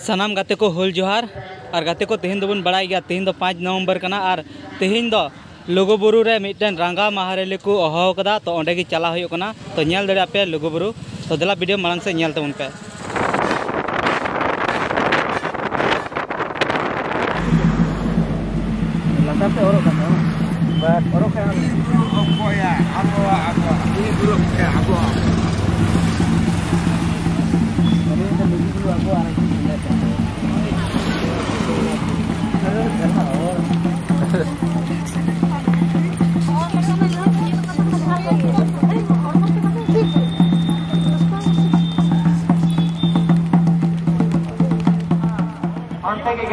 सानाम गाते को होल जोहार, और गाते को तेहन दोबन बड़ाई गया, तेहन दो पाँच नवंबर कना, और तेहन दो लुगुबुरु रे मिटन रंगा महारेली को अहो कदा तो ओंडे गी चला हुयो कना तो नेल दड़े पे लुगुबुरु तो दला वीडियो मांग से नेल तबन पे। kan dulu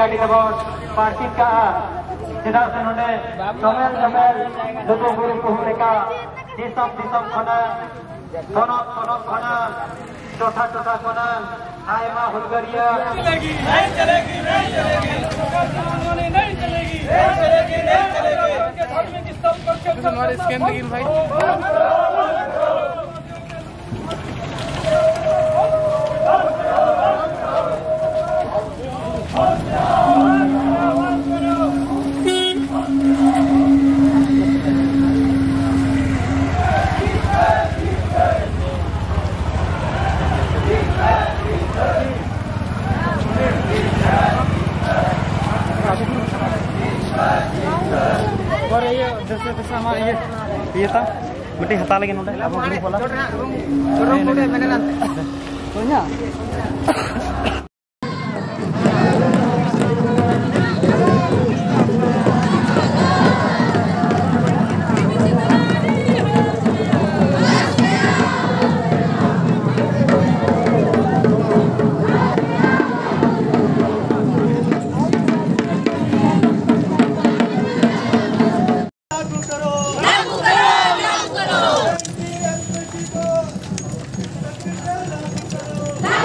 गाड़ी हम पार्टी का सीधा से उन्होंने समय समय जो जो गुरु को होने का दिशम दिशम खना थनक थनक खना चौथा चौथा खना आए माँ हो गरिया हमारे भाई। sama iya iya ta mesti hatalin udah apa grup bola dorong udah beneran soalnya Dá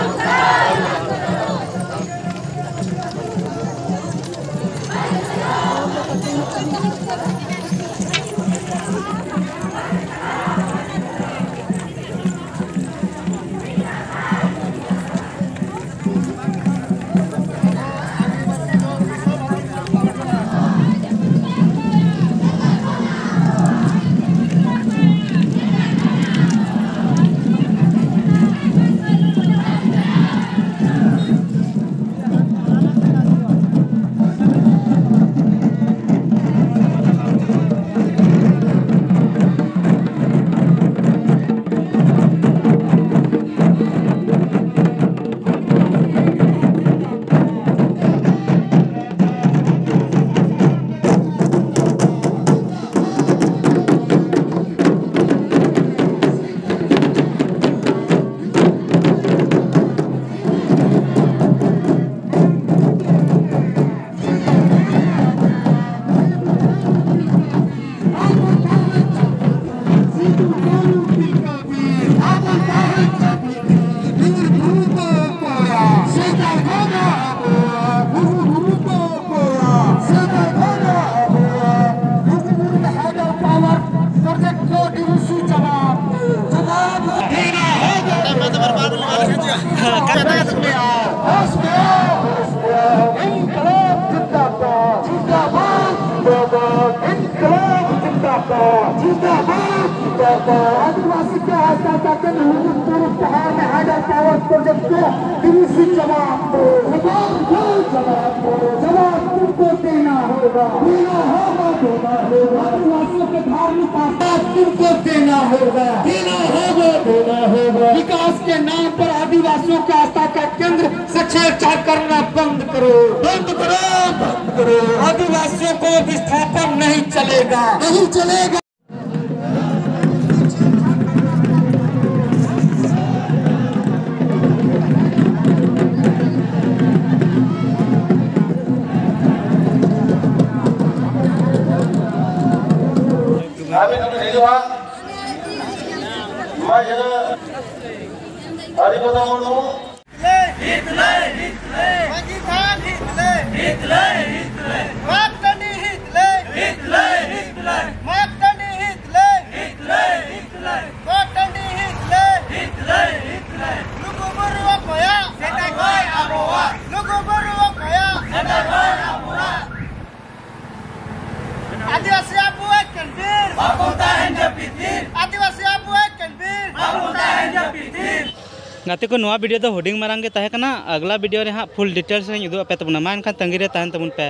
Oh, आदिवासी के आस्था करते हुए पूर्व पहाड़ में हाइडर पावर प्रोजेक्ट को दिवसी जवाब दो। जवाब दो जवाब दो। जवाब तुमको देना होगा। देना होगा देना होगा। आदिवासियों के धार्मिक आस्था तुमको देना होगा। देना होगा देना होगा। विकास के नाम पर आदिवासियों के आस्था का केंद्र से छेड़छाड़ करना बंद करो। बंद करो बंद करो। आदिवासियों को विस्थापन नहीं चलेगा। नहीं चलेगा। हामी जब जेजुवा माजेर हरिपदा मर्नु हिटले हिटले पाकिस्तान हिटले गाते को वीडियो तो हुडिंग मारंगे अगला वीडियो रे हाँ फुल डिटेल्स उदू पे तबना मा तंगी रे तबन पे